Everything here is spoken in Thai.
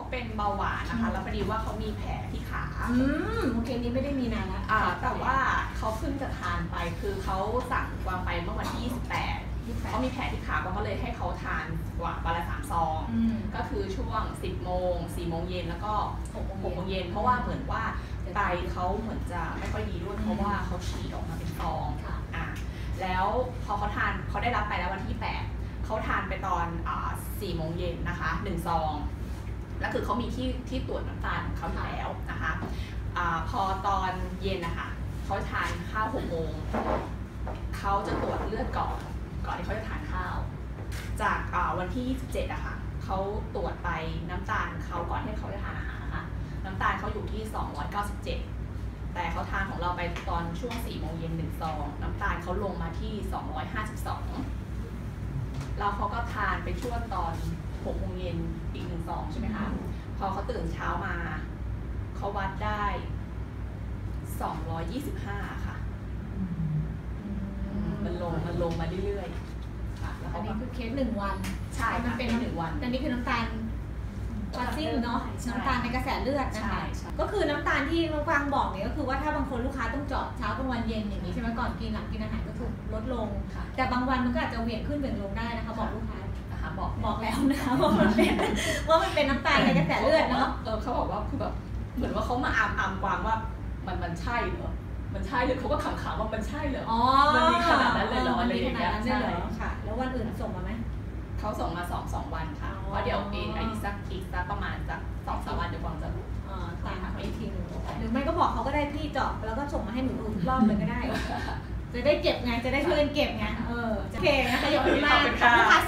เขาเป็นเบาหวานนะคะ แล้วพอดีว่าเขามีแผลที่ขา อืมโอเคนี่ไม่ได้มีนานแล้วอ่าแต่ว่าเขาเพิ่งจะทานไป คือเขาสั่งวางไปเมื่อวันที่ 28เขามีแผลที่ขาก็เลยให้เขาทานกว่าวันละสามซองอืมก็คือช่วง 10 โมง 4 โมงเย็นแล้วก็หกโมง6โมงเย็น เพราะว่าเหมือนว่าไตเขาเหมือนจะไม่ค่อยดีด้วยเพราะว่าเขาฉีดออกมาเป็นฟองค่ะอะแล้วพอเขาทานเขาได้รับไปแล้ววันที่ 8เขาทานไปตอนอ่า4โมงเย็นนะคะ1ซอง แล้วคือเขามีที่ที่ตรวจน้ำตาลของเขาอยู่แล้วนะคะอาพอตอนเย็นนะคะเขาทานข้าว6โมงเขาจะตรวจเลือดก่อนก่อนที่เขาจะทานข้าว จากวันที่ 27อะค่ะเขาตรวจไปน้ำตาลเขาก่อนที่เขาจะทานอาหารนะคะน้ำตาลเขาอยู่ที่ 297 แต่เขาทานของเราไปตอนช่วง4โมงเย็นหนึ่งซองน้ำตาลเขาลงมาที่ 252 แล้วเขาก็ทานไปช่วงตอน อีกหนึ่งซองใช่ไหมคะพอเขาตื่นเช้ามาเขาวัดได้225ค่ะมันลงมันลงมาเรื่อยๆค่ะแล้วอัเขานก็นี้คือเคสหนึ่งวันใช่มัค่ะเป็นแค่หนึ่งวันอันนี้คือน้ำตาลฟาสซิ่งเนาะใช่น้ำตาลในกระแสเลือดนะใช่คะใช่ก็คือน้ำตาลที่น้องฟางบอกเนี่ยก็คือว่าถ้าบางคนลูกค้าต้องเจาะเช้ากลางวันเย็นอย่างนี้ใช่ไหมก่อนกินหลังกินอาหารก็คือลดลงค่ะแต่บางวันมันก็อาจจะเหวี่ยงขึ้นเหวี่ยงลงได้นะคะ บอกลูกค้านะคะบอกบอกแล้วนะคะว่ามันเป็น ว่ามันเป็นน้ำตาลในกระแสเลือดเนาะเออเขาบอกว่าคือแบบเหมือนว่าเขามาอามอามความว่ามันมันใช่เหรอมันใช่หรือเขาก็ขำๆว่ามันใช่เหรออ๋อมันมีขนาดนั้นเลยเหรอมันมีอะไรอย่างขเงี้นาดยนั้นเลยเหรอใช่ค่ะ แล้ววันอื่นส่งมาไหมเขาส่งมาสองสองวันค่ะอ๋อว่าเดี๋ยวเองอีกสักอีกสักประมาณสักสองสามวันเดี๋ยวกวางจะรู้อ่าตามมาอีกทีหนึ่งหรือไม่ก็บอกเขาก็ได้พี่เจาะแล้วก็ส่งมาให้หนูดูอีกรอบเลยก็ได้ จะได้เก็บไงจะได้ช่วยกันเก็บไงเออโอเคนะคะขอบคุณมากขอบคุณค่ะ